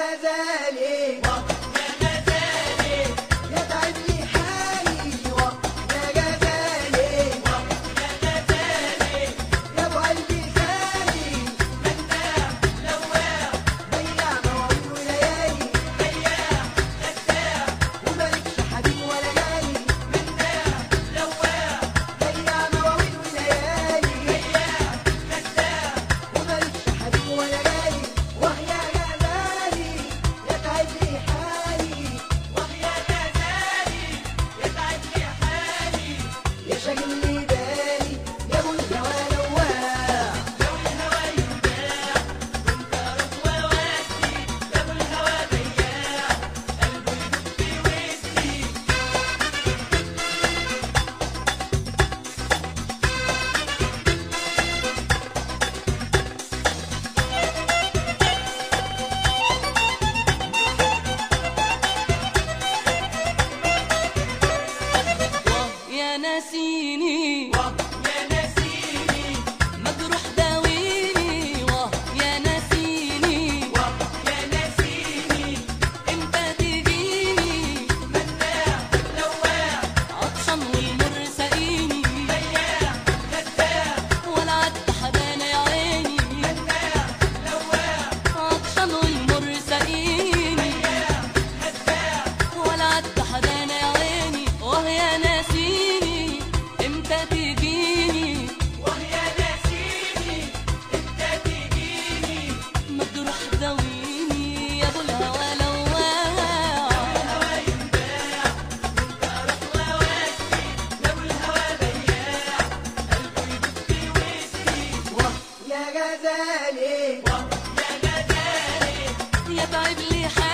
كذلك. لذالي والله لذالي يا طيب لي حالي